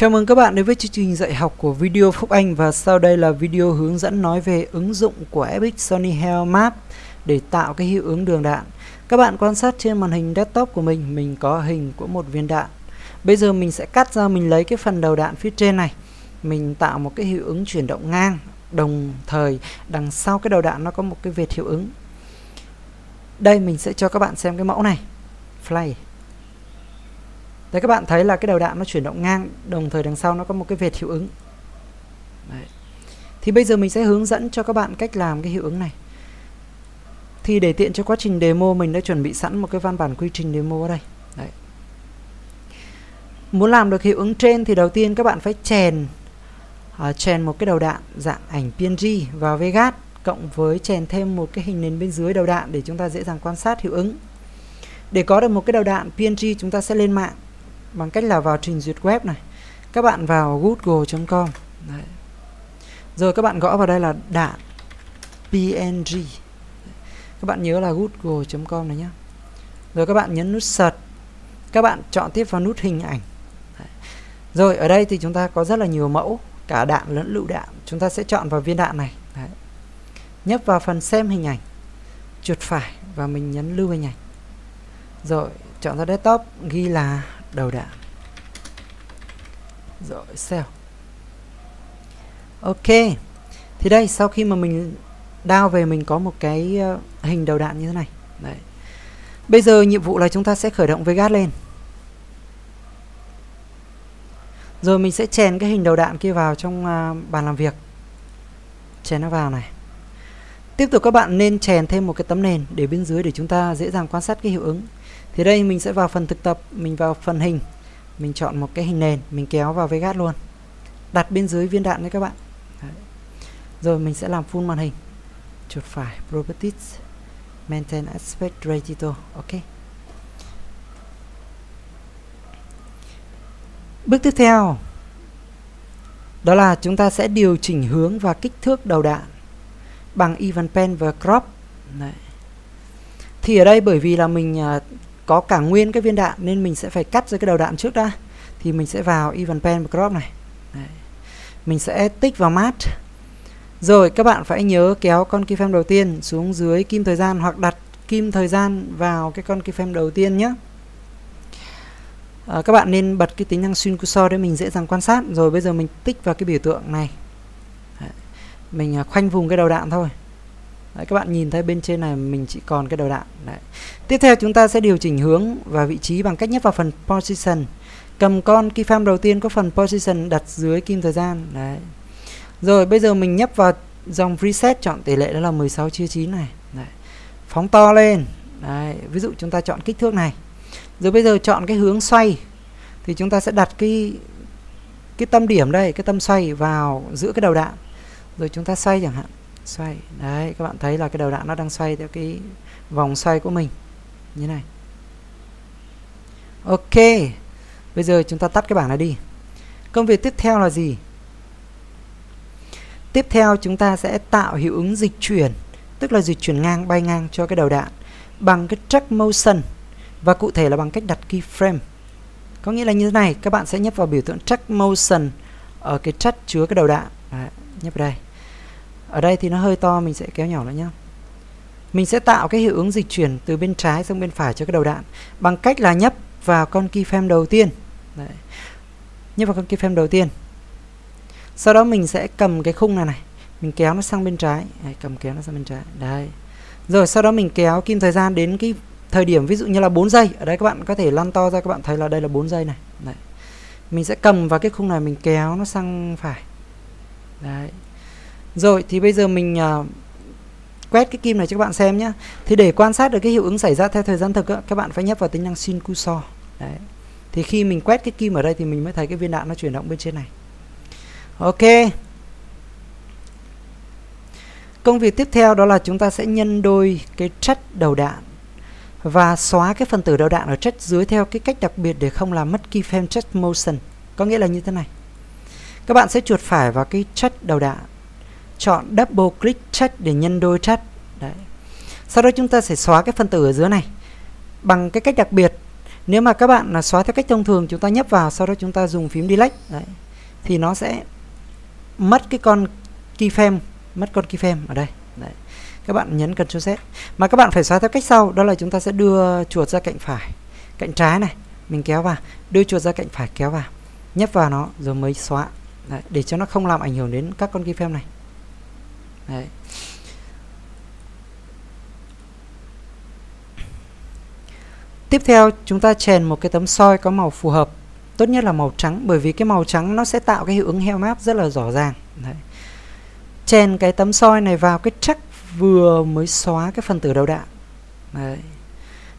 Chào mừng các bạn đến với chương trình dạy học của Video Phúc Anh và sau đây là video hướng dẫn nói về ứng dụng của Epic Sony Health Map để tạo cái hiệu ứng đường đạn. Các bạn quan sát trên màn hình desktop của mình, mình có hình của một viên đạn. Bây giờ mình sẽ cắt ra mình lấy cái phần đầu đạn phía trên này. Mình tạo một cái hiệu ứng chuyển động ngang, đồng thời đằng sau cái đầu đạn nó có một cái vệt hiệu ứng. Đây mình sẽ cho các bạn xem cái mẫu này. Fly Đấy các bạn thấy là cái đầu đạn nó chuyển động ngang Đồng thời đằng sau nó có một cái vệt hiệu ứng Đấy. Thì bây giờ mình sẽ hướng dẫn cho các bạn cách làm cái hiệu ứng này Thì để tiện cho quá trình demo Mình đã chuẩn bị sẵn một cái văn bản quy trình demo ở đây Đấy. Muốn làm được hiệu ứng trên thì đầu tiên các bạn phải chèn uh, chèn một cái đầu đạn dạng ảnh PNG vào Vegas cộng với chèn thêm một cái hình nền bên dưới đầu đạn để chúng ta dễ dàng quan sát hiệu ứng. Để có được một cái đầu đạn PNG chúng ta sẽ lên mạng bằng cách là vào trình duyệt web này. Các bạn vào google.com rồi các bạn gõ vào đây là đạn png các bạn nhớ là google.com này nhé rồi các bạn nhấn nút search. Các bạn chọn tiếp vào nút hình ảnh. Rồi ở đây thì chúng ta có rất là nhiều mẫu, cả đạn lẫn lựu đạn. Chúng ta sẽ chọn vào viên đạn này. Đấy. nhấp vào phần xem hình ảnh, chuột phải và mình nhấn lưu hình ảnh. Rồi chọn ra desktop, ghi là đầu đạn. Rồi sell ok, thì đây, sau khi mà mình đao về, mình có một cái ờ, hình đầu đạn như thế này. Đấy. Bây giờ nhiệm vụ là chúng ta sẽ khởi động Vegas lên. Rồi mình sẽ chèn cái hình đầu đạn kia vào trong ờ, bàn làm việc. Chèn nó vào này. Tiếp tục các bạn nên chèn thêm một cái tấm nền để bên dưới để chúng ta dễ dàng quan sát cái hiệu ứng thì đây mình sẽ vào phần thực tập mình vào phần hình. Mình chọn một cái hình nền mình kéo vào Vegas luôn. Đặt bên dưới viên đạn đấy các bạn. Đấy. rồi mình sẽ làm full màn hình. Chuột phải properties maintain aspect ratio ok. Bước tiếp theo. Đó là chúng ta sẽ điều chỉnh hướng và kích thước đầu đạn bằng even pen và crop. Đấy. thì ở đây bởi vì là mình uh, có cả nguyên cái viên đạn nên mình sẽ phải cắt ra cái đầu đạn trước đã. Thì mình sẽ vào even pen và crop này. Đấy. mình sẽ tích vào mát. Rồi các bạn phải nhớ kéo con keyframe đầu tiên xuống dưới kim thời gian hoặc đặt kim thời gian vào cái con keyframe đầu tiên nhé. À, các bạn nên bật cái tính năng xuyên cursor để mình dễ dàng quan sát. Rồi bây giờ mình tích vào cái biểu tượng này. Đấy. mình à, khoanh vùng cái đầu đạn thôi. Đấy, các bạn nhìn thấy bên trên này mình chỉ còn cái đầu đạn Đấy. Tiếp theo chúng ta sẽ điều chỉnh hướng và vị trí bằng cách nhấp vào phần Position Cầm con keyframe đầu tiên có phần Position đặt dưới kim thời gian Đấy. Rồi bây giờ mình nhấp vào dòng Reset chọn tỷ lệ đó là 16 chia 9 này Đấy. Phóng to lên Đấy. Ví dụ chúng ta chọn kích thước này Rồi bây giờ chọn cái hướng xoay Thì chúng ta sẽ đặt cái cái tâm điểm đây, cái tâm xoay vào giữa cái đầu đạn Rồi chúng ta xoay chẳng hạn xoay. Đấy các bạn thấy là cái đầu đạn nó đang xoay theo cái vòng xoay của mình. Như này. Ok bây giờ chúng ta tắt cái bảng này đi. Công việc tiếp theo là gì? Tiếp theo chúng ta sẽ tạo hiệu ứng dịch chuyển tức là dịch chuyển ngang bay ngang cho cái đầu đạn bằng cái track motion và cụ thể là bằng cách đặt keyframe. Có nghĩa là như thế này các bạn sẽ nhấp vào biểu tượng track motion ở cái track chứa cái đầu đạn. Đấy, nhấp vào đây ở đây thì nó hơi to mình sẽ kéo nhỏ lại nhá. Mình sẽ tạo cái hiệu ứng dịch chuyển từ bên trái sang bên phải cho cái đầu đạn bằng cách là nhấp vào con keyframe đầu tiên. Đấy. nhấp vào con keyframe đầu tiên. Sau đó mình sẽ cầm cái khung này này mình kéo nó sang bên trái. Đấy, cầm kéo nó sang bên trái. Đấy. Rồi sau đó mình kéo kim thời gian đến cái thời điểm ví dụ như là 4 giây. Ở đây các bạn có thể lăn to ra các bạn thấy là đây là 4 giây này. Đấy. mình sẽ cầm vào cái khung này mình kéo nó sang phải. Đấy rồi thì bây giờ mình uh, quét cái kim này cho các bạn xem nhé. Thì để quan sát được cái hiệu ứng xảy ra theo thời gian thực các bạn phải nhấp vào tính năng sin Cursor. Đấy. Thì khi mình quét cái kim ở đây thì mình mới thấy cái viên đạn nó chuyển động bên trên này. Ok. Công việc tiếp theo đó là chúng ta sẽ nhân đôi cái chất đầu đạn và xóa cái phần tử đầu đạn ở chất dưới theo cái cách đặc biệt để không làm mất keyframe chất motion. Có nghĩa là như thế này. Các bạn sẽ chuột phải vào cái chất đầu đạn chọn double click check để nhân đôi chat. Đấy. Sau đó chúng ta sẽ xóa cái phân tử ở dưới này. Bằng cái cách đặc biệt nếu mà các bạn là xóa theo cách thông thường chúng ta nhấp vào sau đó chúng ta dùng phím delete. Đấy. Thì nó sẽ mất cái con keyframe mất con keyframe ở đây. Đấy. Các bạn nhấn Ctrl Z. Mà các bạn phải xóa theo cách sau đó là chúng ta sẽ đưa chuột ra cạnh phải cạnh trái này. Mình kéo vào đưa chuột ra cạnh phải kéo vào nhấp vào nó rồi mới xóa. Đấy, để cho nó không làm ảnh hưởng đến các con keyframe này. Đấy. Tiếp theo, chúng ta chèn một cái tấm soi có màu phù hợp, Tốt nhất là màu trắng, bởi vì cái màu trắng nó sẽ tạo cái hiệu ứng heo map rất là rõ ràng Đấy. Chèn cái tấm soi này vào cái track vừa mới xóa cái phần tử đầu đạn Đấy.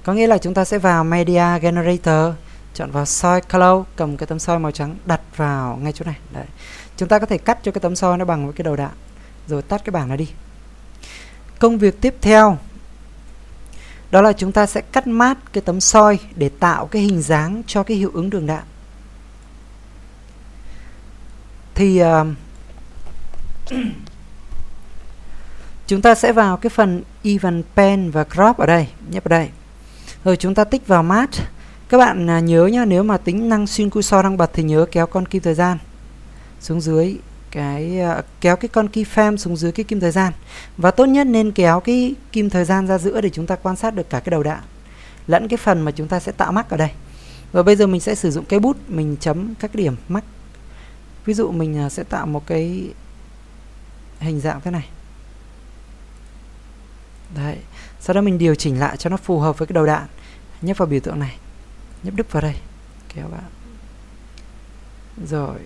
Có nghĩa là chúng ta sẽ vào Media Generator, chọn vào soi color cầm cái tấm soi màu trắng đặt vào ngay chỗ này Đấy. chúng ta có thể cắt cho cái tấm soi nó bằng với cái đầu đạn rồi tắt cái bảng này đi. Công việc tiếp theo đó là chúng ta sẽ cắt mát cái tấm soi để tạo cái hình dáng cho cái hiệu ứng đường đạn. Thì uh, chúng ta sẽ vào cái phần even pen và crop ở đây nhấp vào đây. Rồi chúng ta tích vào mát. Các bạn à, nhớ nhá nếu mà tính năng xuyên cursor đang bật thì nhớ kéo con kim thời gian xuống dưới cái uh, kéo cái con keyframe xuống dưới cái kim thời gian. Và tốt nhất nên kéo cái kim thời gian ra giữa để chúng ta quan sát được cả cái đầu đạn lẫn cái phần mà chúng ta sẽ tạo mắc ở đây. Và bây giờ mình sẽ sử dụng cái bút mình chấm các điểm mắc. Ví dụ mình uh, sẽ tạo một cái hình dạng thế này. Đấy sau đó mình điều chỉnh lại cho nó phù hợp với cái đầu đạn. Nhấp vào biểu tượng này nhấp đứt vào đây. Kéo vào. Rồi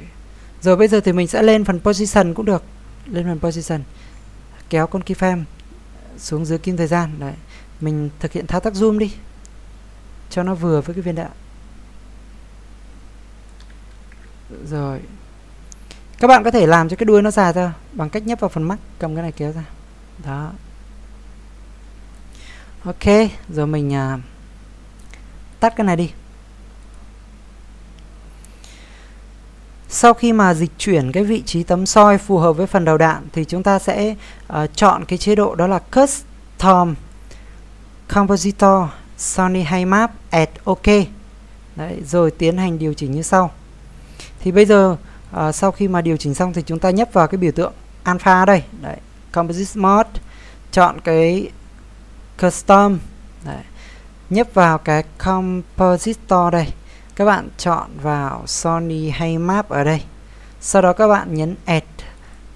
rồi bây giờ thì mình sẽ lên phần position cũng được. Lên phần position. Kéo con keyframe xuống dưới kim thời gian. Đấy. Mình thực hiện thao tác zoom đi. Cho nó vừa với cái viên đạn. Rồi. Các bạn có thể làm cho cái đuôi nó dài ra bằng cách nhấp vào phần mắt cầm cái này kéo ra. Đó. Ok. Rồi mình uh, tắt cái này đi. Sau khi mà dịch chuyển cái vị trí tấm soi phù hợp với phần đầu đạn thì chúng ta sẽ uh, chọn cái chế độ đó là Custom Compositor Sony hay Map Add OK. Đấy, rồi tiến hành điều chỉnh như sau. Thì bây giờ uh, sau khi mà điều chỉnh xong thì chúng ta nhấp vào cái biểu tượng alpha đây, đấy, Composite Mode, chọn cái Custom, đấy, nhấp vào cái Compositor đây các bạn chọn vào Sony hay Map ở đây. Sau đó các bạn nhấn Add.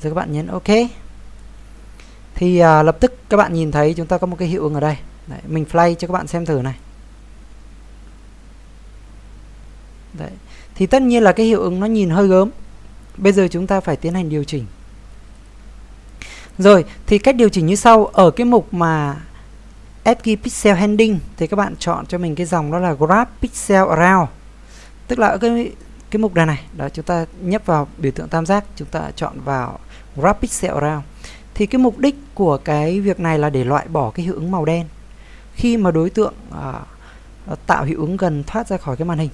Rồi các bạn nhấn OK. Thì à, lập tức các bạn nhìn thấy chúng ta có một cái hiệu ứng ở đây. Đấy, mình play cho các bạn xem thử này. Đấy. thì tất nhiên là cái hiệu ứng nó nhìn hơi gớm. Bây giờ chúng ta phải tiến hành điều chỉnh. Rồi thì cách điều chỉnh như sau. Ở cái mục mà FG Pixel Handling thì các bạn chọn cho mình cái dòng đó là Grab Pixel Around tức là ở cái cái mục này này đó chúng ta nhấp vào biểu tượng tam giác chúng ta chọn vào wrap pixel around thì cái mục đích của cái việc này là để loại bỏ cái hiệu ứng màu đen. Khi mà đối tượng à, à, tạo hiệu ứng gần thoát ra khỏi cái màn hình.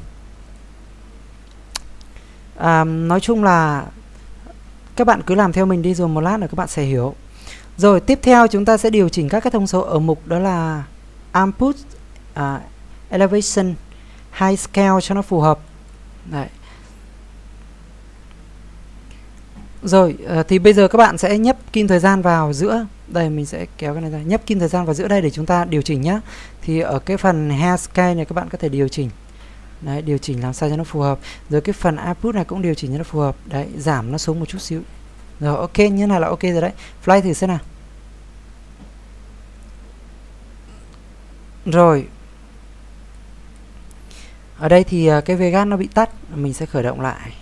À, nói chung là các bạn cứ làm theo mình đi rồi một lát là các bạn sẽ hiểu. Rồi tiếp theo chúng ta sẽ điều chỉnh các cái thông số ở mục đó là output uh, elevation high scale cho nó phù hợp. Đấy. Rồi uh, thì bây giờ các bạn sẽ nhấp kim thời gian vào giữa. Đây mình sẽ kéo cái này ra. Nhấp kim thời gian vào giữa đây để chúng ta điều chỉnh nhé Thì ở cái phần hairstyle này các bạn có thể điều chỉnh. Đấy, điều chỉnh làm sao cho nó phù hợp. Rồi cái phần output này cũng điều chỉnh cho nó phù hợp. Đấy, giảm nó xuống một chút xíu. Rồi ok, như này là ok rồi đấy. Fly thử xem nào. Rồi ở đây thì à, cái Vegas nó bị tắt mình sẽ khởi động lại.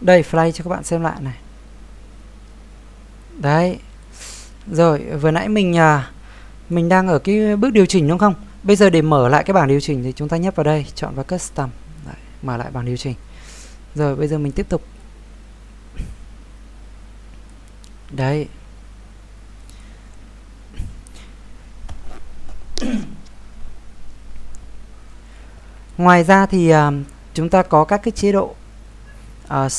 Đây fly cho các bạn xem lại này. Đấy. Rồi vừa nãy mình à, mình đang ở cái bước điều chỉnh đúng không? Bây giờ để mở lại cái bảng điều chỉnh thì chúng ta nhấp vào đây chọn vào custom. Đấy, mở lại bảng điều chỉnh. Rồi bây giờ mình tiếp tục. Đấy. Ngoài ra thì uh, chúng ta có các cái chế độ uh,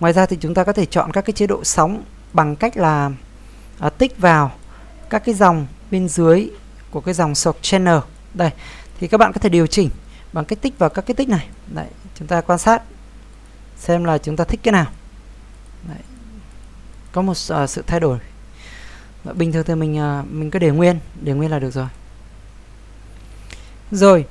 ngoài ra thì chúng ta có thể chọn các cái chế độ sóng bằng cách là uh, tích vào các cái dòng bên dưới của cái dòng sọc channel. Đây thì các bạn có thể điều chỉnh bằng cách tích vào các cái tích này. Đấy chúng ta quan sát xem là chúng ta thích cái nào. Đấy. có một uh, sự thay đổi. Bình thường thì mình uh, mình cứ để nguyên để nguyên là được rồi. Rồi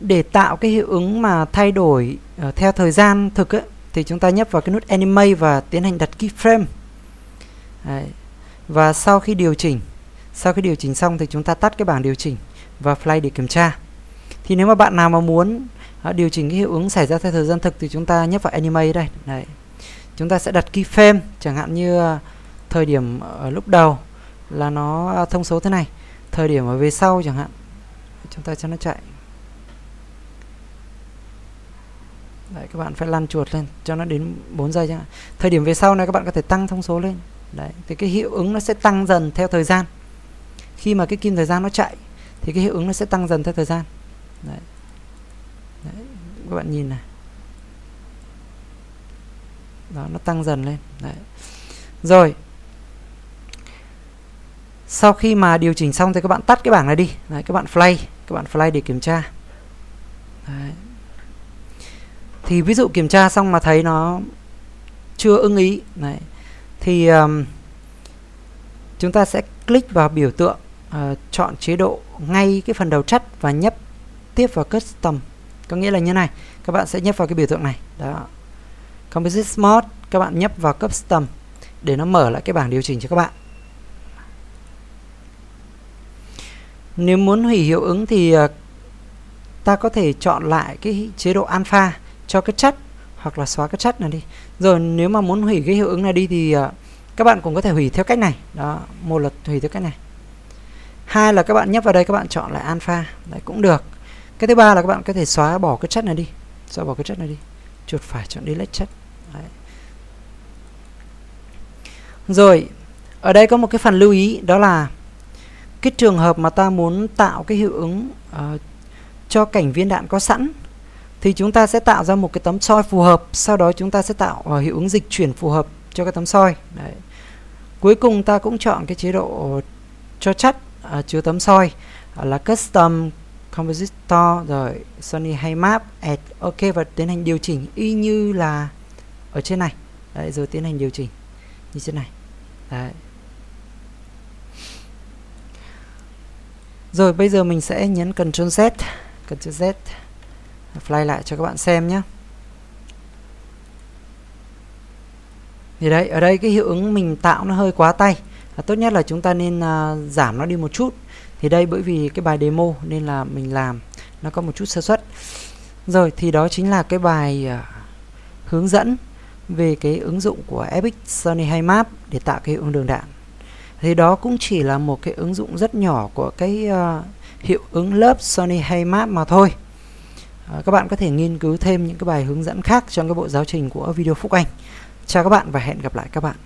để tạo cái hiệu ứng mà thay đổi uh, theo thời gian thực ấy, thì chúng ta nhấp vào cái nút animate và tiến hành đặt keyframe. Đấy. và sau khi điều chỉnh sau khi điều chỉnh xong thì chúng ta tắt cái bảng điều chỉnh và fly để kiểm tra. Thì nếu mà bạn nào mà muốn uh, điều chỉnh cái hiệu ứng xảy ra theo thời gian thực thì chúng ta nhấp vào animate đây. Đấy. chúng ta sẽ đặt keyframe chẳng hạn như uh, thời điểm ở lúc đầu là nó thông số thế này thời điểm ở về sau chẳng hạn. Chúng ta cho nó chạy. Đấy, các bạn phải lăn chuột lên cho nó đến 4 giây chẳng hạn. Thời điểm về sau này các bạn có thể tăng thông số lên. Đấy, thì cái hiệu ứng nó sẽ tăng dần theo thời gian. Khi mà cái kim thời gian nó chạy thì cái hiệu ứng nó sẽ tăng dần theo thời gian. Đấy. Đấy, các bạn nhìn này. Đó, nó tăng dần lên. Đấy. Rồi. Sau khi mà điều chỉnh xong thì các bạn tắt cái bảng này đi. Đấy, các bạn fly, các bạn fly để kiểm tra. Đấy thì ví dụ kiểm tra xong mà thấy nó chưa ưng ý này. Thì um, chúng ta sẽ click vào biểu tượng uh, chọn chế độ ngay cái phần đầu chất và nhấp tiếp vào custom. Có nghĩa là như này các bạn sẽ nhấp vào cái biểu tượng này. Đó. Composite mode các bạn nhấp vào custom để nó mở lại cái bảng điều chỉnh cho các bạn. Nếu muốn hủy hiệu ứng thì uh, ta có thể chọn lại cái chế độ alpha cho cái chất hoặc là xóa cái chất này đi. Rồi nếu mà muốn hủy cái hiệu ứng này đi thì uh, các bạn cũng có thể hủy theo cách này. Đó một là hủy theo cách này. Hai là các bạn nhấp vào đây các bạn chọn lại alpha. Đấy cũng được. Cái thứ ba là các bạn có thể xóa bỏ cái chất này đi. Xóa bỏ cái chất này đi. Chuột phải chọn delete chất. Đấy. rồi ở đây có một cái phần lưu ý đó là cái trường hợp mà ta muốn tạo cái hiệu ứng uh, cho cảnh viên đạn có sẵn thì chúng ta sẽ tạo ra một cái tấm soi phù hợp sau đó chúng ta sẽ tạo uh, hiệu ứng dịch chuyển phù hợp cho cái tấm soi Đấy. cuối cùng ta cũng chọn cái chế độ cho chất uh, chứa tấm soi uh, là custom compositor rồi Sony hay map add ok và tiến hành điều chỉnh y như là ở trên này Đấy, rồi tiến hành điều chỉnh như thế này Đấy. rồi bây giờ mình sẽ nhấn Ctrl Z Ctrl Z fly lại cho các bạn xem nhé. Thì đấy ở đây cái hiệu ứng mình tạo nó hơi quá tay. À, tốt nhất là chúng ta nên uh, giảm nó đi một chút. Thì đây bởi vì cái bài demo nên là mình làm nó có một chút sơ suất. Rồi thì đó chính là cái bài uh, hướng dẫn về cái ứng dụng của Epic Sony hay Map để tạo cái hiệu ứng đường đạn. Thì đó cũng chỉ là một cái ứng dụng rất nhỏ của cái uh, hiệu ứng lớp Sony hay Map mà thôi. À, các bạn có thể nghiên cứu thêm những cái bài hướng dẫn khác trong cái bộ giáo trình của video Phúc Anh. Chào các bạn và hẹn gặp lại các bạn.